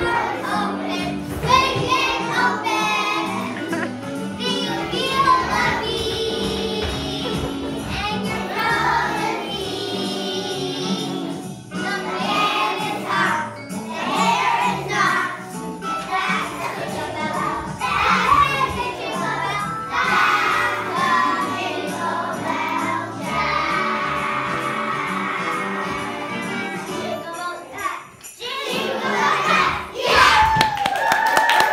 Father.